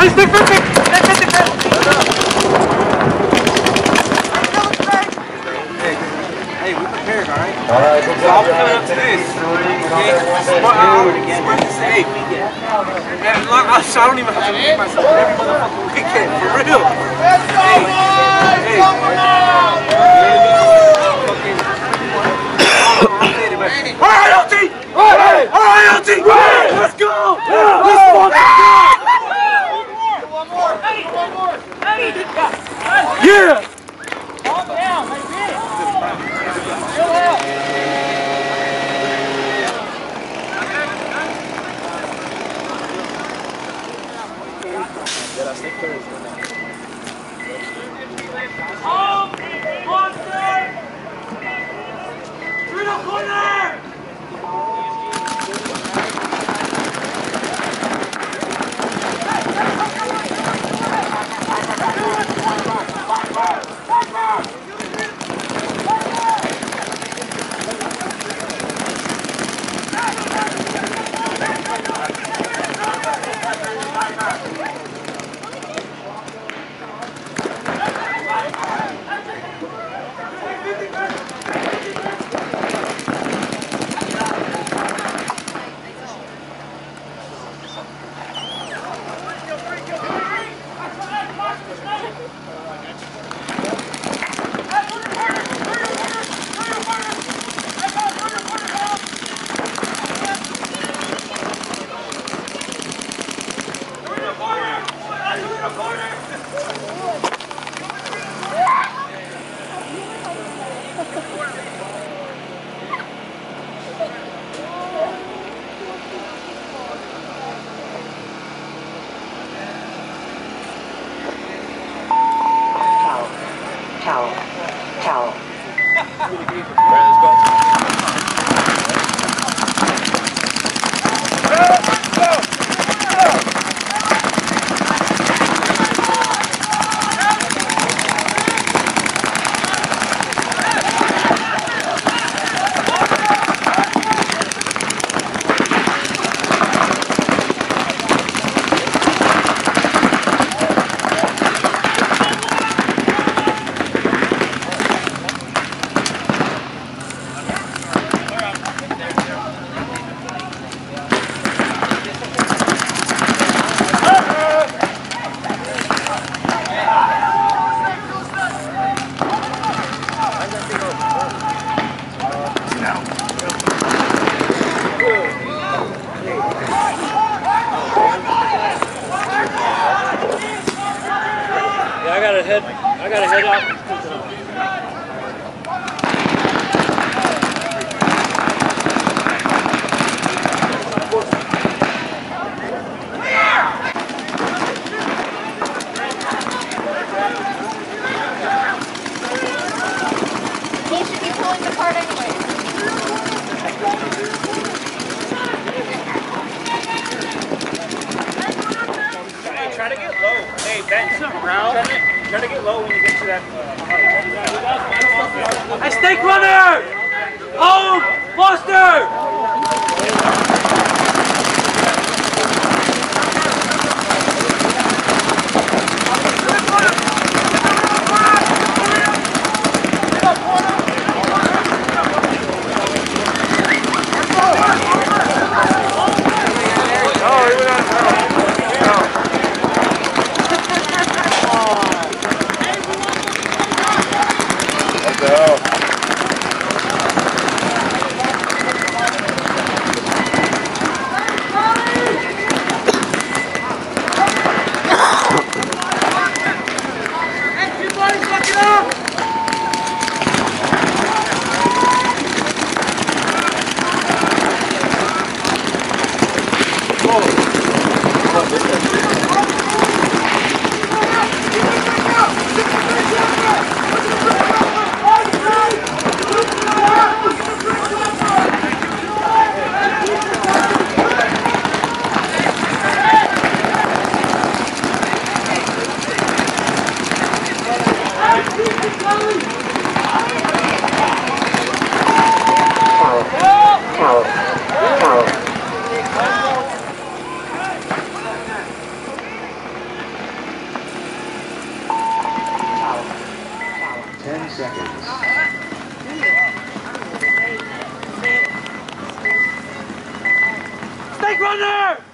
Hey, we prepared, all right? All right, good job. look, I don't even have to myself every motherfucking weekend, for real. Let's go, boys! Hey, All right, LT! All right, all right, LT! Let's go! Let's fucking go! Yeah! Towel. Try to get low when you get to that. Uh, hey, snake runner! Home! Foster! 慢着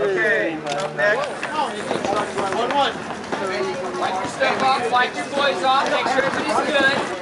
okay, up next. One, one. Wipe your stuff off, wipe your boys off, make sure everybody's good.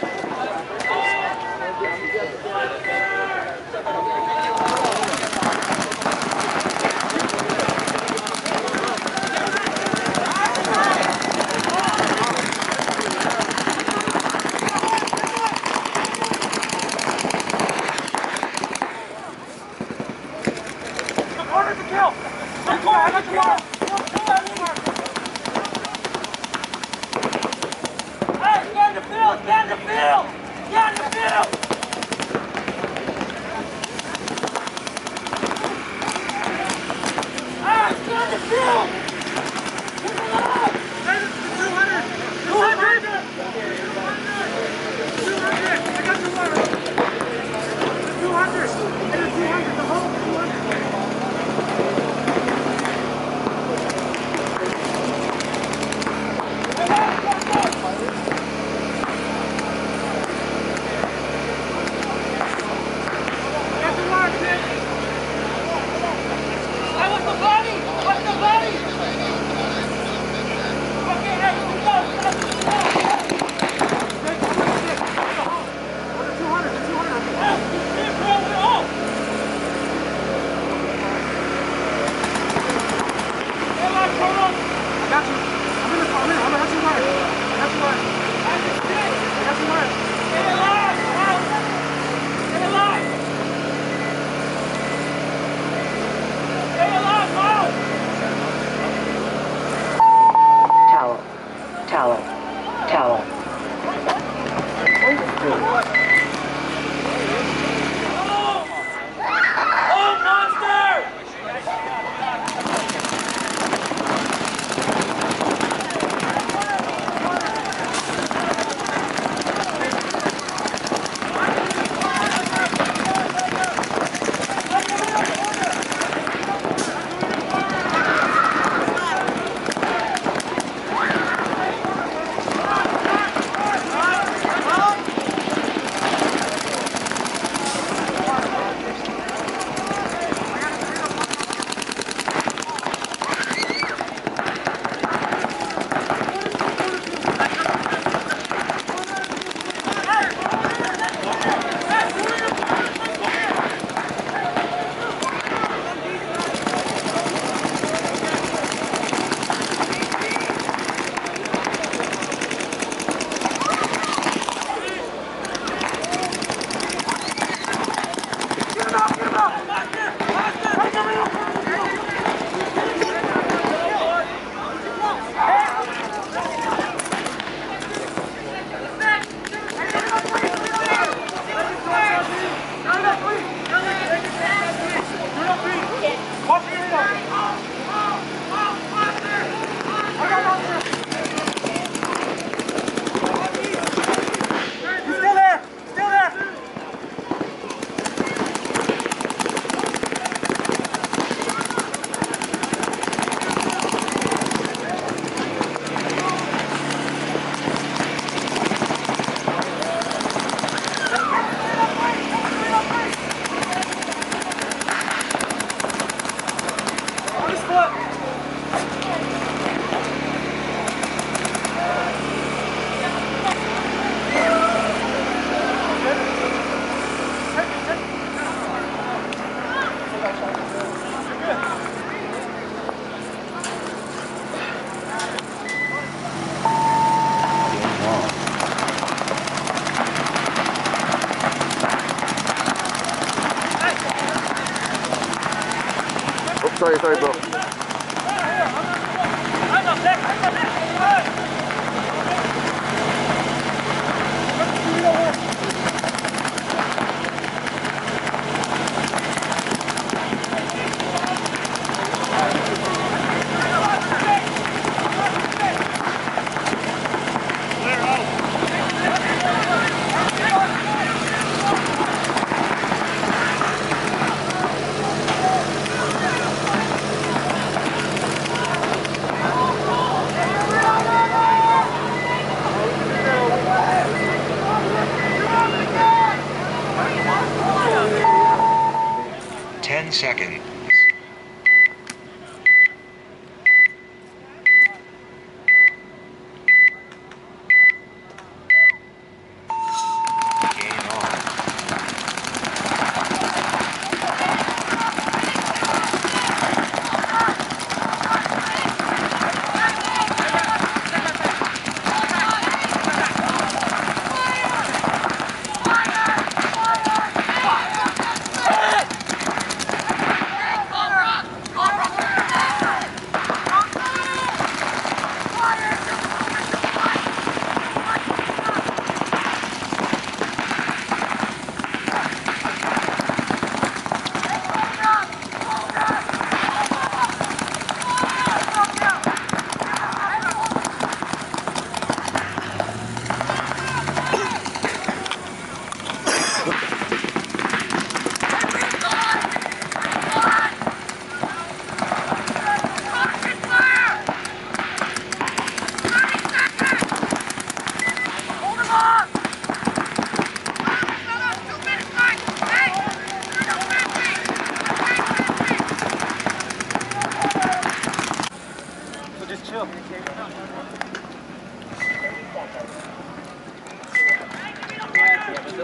Sorry, bro.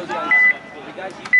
It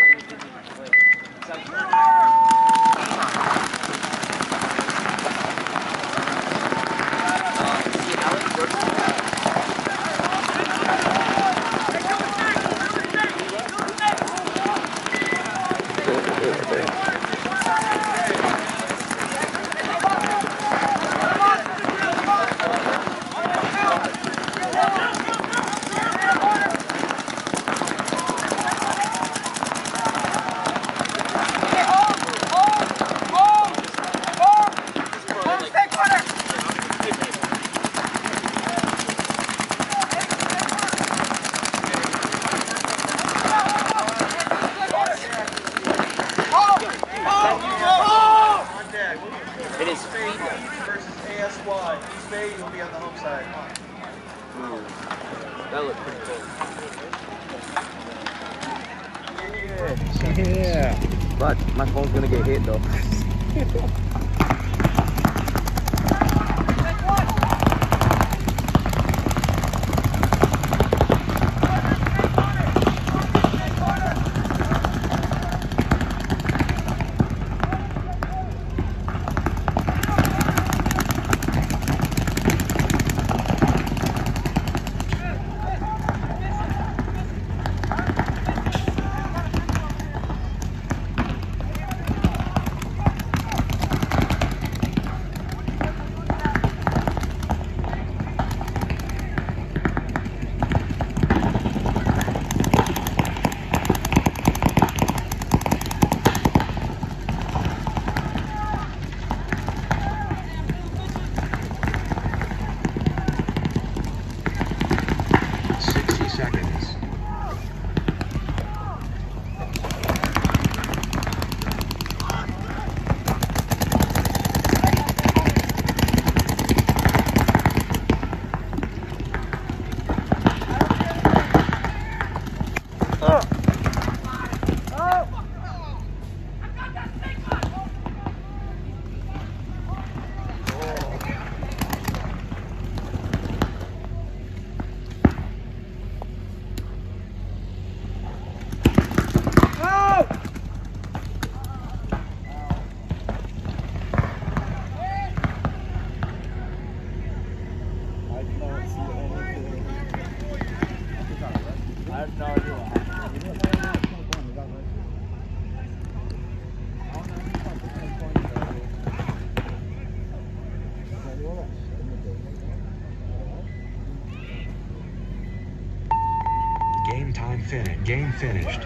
Game finished.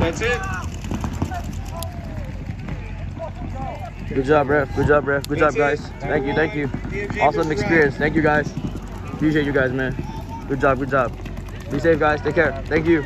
That's it. Good job, ref. Good job, ref. Good job, guys. Thank you, thank you. Awesome experience. Thank you, guys. Appreciate you guys, man. Good job, good job. Be safe, guys. Take care. Thank you.